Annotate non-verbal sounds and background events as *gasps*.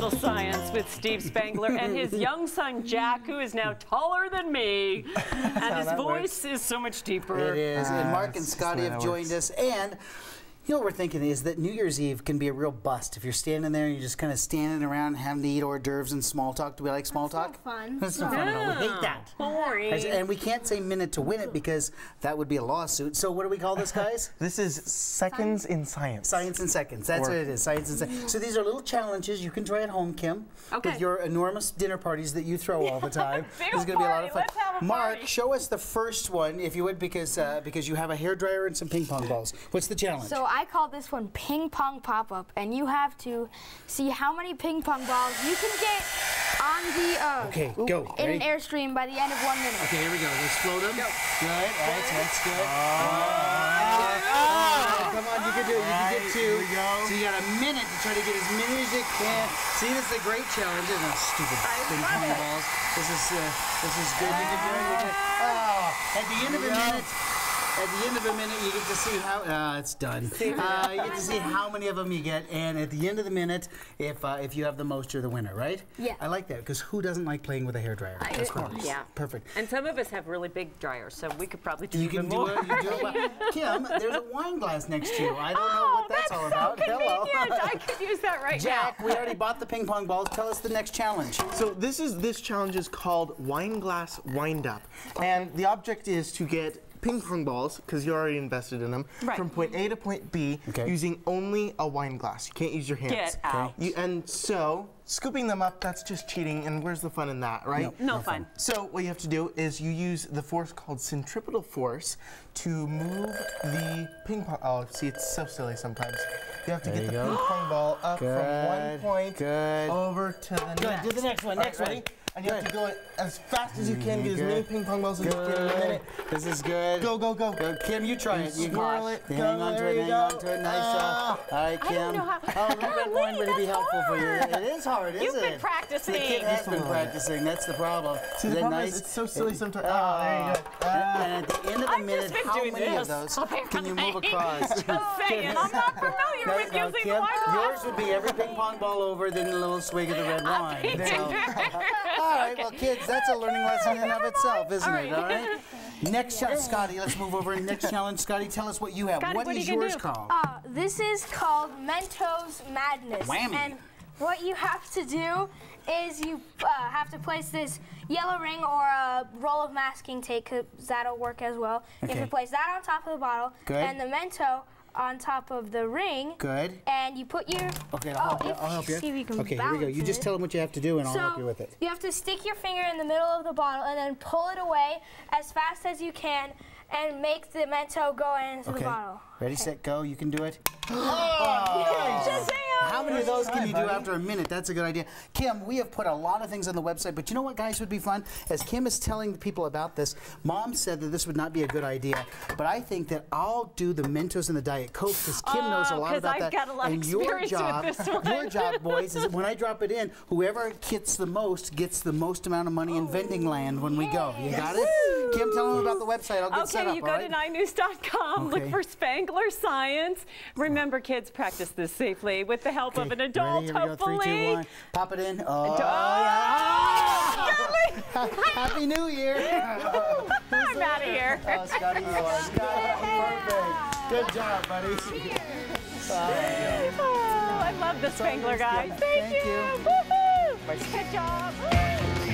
Little Science with Steve Spangler and his *laughs* young son Jack, who is now taller than me. And his voice is so much deeper. It is. and Ah, Mark and Scotty have that joined us. And you know what we're thinking is that New Year's Eve can be a real bust if you're standing there and you're just kind of standing around having to eat hors d'oeuvres and small talk. Do we like small talk? fun. That's not fun at all. We hate that. Boring. And we can't say minute to win it because that would be a lawsuit. So what do we call this, guys? *laughs* This is seconds in science. Science in seconds. That's Or- what it is. Science in seconds. So these are little challenges you can try at home, Kim, Okay. with your enormous dinner parties that you throw all the *laughs* time. Big *laughs* this is going to be a lot of fun. Let's have a Mark, party. show us the first one, if you would, because uh, because you have a hair dryer and some ping pong balls. What's the challenge? So I call this one ping pong pop up, and you have to see how many ping pong balls you can get on the uh, Okay, go. in Ready? an airstream by the end of one minute. Okay, here we go. Let's float them. Good. All right, so that's good. Ah. Oh, come on, you can do it. You can get two. here we go. So you got a minute to try to get as many as you can. See, this is a great challenge. Isn't it? Stupid ping pong it. balls. This is uh, this is good. You can do it. Oh, at the end of a minute. At the end of a minute, you get to see how. Uh, it's done. Uh, you get to see how many of them you get, and at the end of the minute, if uh, if you have the most, you're the winner, right? Yeah. I like that because who doesn't like playing with a hair dryer? That's fun. Yeah. Perfect. And some of us have really big dryers, so we could probably do You even can do more. it. You do it well. *laughs* Kim, there's a wine glass next to you. I don't know what that's, all about. Oh, So Hello. convenient. I could use that right Jack, now. we already bought the ping pong balls. Tell us the next challenge. So this is this challenge is called wine glass wind up, and the object is to get ping pong balls because you're already invested in them Right. from point A to point B Okay. using only a wine glass. You can't use your hands. Get out. You, and so scooping them up, that's just cheating. And where's the fun in that, right? No fun. So what you have to do is you use the force called centripetal force to move the ping pong. Oh, see, it's so silly sometimes. You have to There get the go. ping pong ball up from one point good. over to the Good, next. do the next one, All next right, one. ready? And you have to Good. go it as fast as you can, mm, get as many ping pong balls as you can in a minute. This is good. Go, go, go. Go. Kim, you try it. You swirl it. Hang on to it. Hang go. on to it. Nice job. All right, Kim. I don't know how- Oh, the red wine would be that's helpful for you. It is hard, isn't You've it? been practicing. The kid has been practicing. That's the problem. See, Is that problem nice? is it's so silly sometimes. Oh, there you go. And, and at the end of the I've minute, how many this. of those Okay, can you move across? Just saying, I'm not *laughs* familiar No, with no, using Kim, the wine yours would be every ping pong ball over, then a little swig of the red wine. *laughs* So- all right, well, kids, that's a learning lesson in and of itself, isn't it? All right. Next challenge, Scotty. Let's move over. Next challenge, Scotty. Tell us what you have. Scotty, what what is you yours called? Uh, this is called Mentos Madness. Whammy. And what you have to do is you uh, have to place this yellow ring or a roll of masking tape, 'cause that'll work as well. You have to place that on top of the bottle Good. and the Mento on top of the ring. Good. And you put your. Okay, I'll help oh, you. I'll help you. See if you can okay, here we go. balance You just tell them what you have to do, and I'll help you with it. you have to stick your finger in the middle of the bottle and then pull it away as fast as you can and make the Mento go into Okay. the bottle. Ready, set, go. You can do it. Shazam! *gasps* Oh, Many of those can you do after a minute? That's a good idea. Kim, we have put a lot of things on the website, but you know what, guys, would be fun? As Kim is telling people about this, Mom said that this would not be a good idea, but I think that I'll do the Mentos and the Diet Coke because Kim knows a Oh, lot about I've that. got a lot of and your experience with job, this one. your job, boys, is when I drop it in, whoever gets the most gets the most amount of money in oh, vending land when we go. You got it? Kim, tell them about the website. I'll get set up. Okay, you go right? to ninenews.com, Okay. look for Spangler Science. Remember, kids, practice this safely with the help of Okay, an adult, ready? Here we go. Three, two, one. Pop it in. Oh, Oh, yeah. Oh, *laughs* Happy New Year. *laughs* I'm out of here. Oh, Scotty, you are. Scotty, perfect. Good job, buddy. Oh, I love the Spangler guys. Thank, Thank you. you. Woohoo! Good job.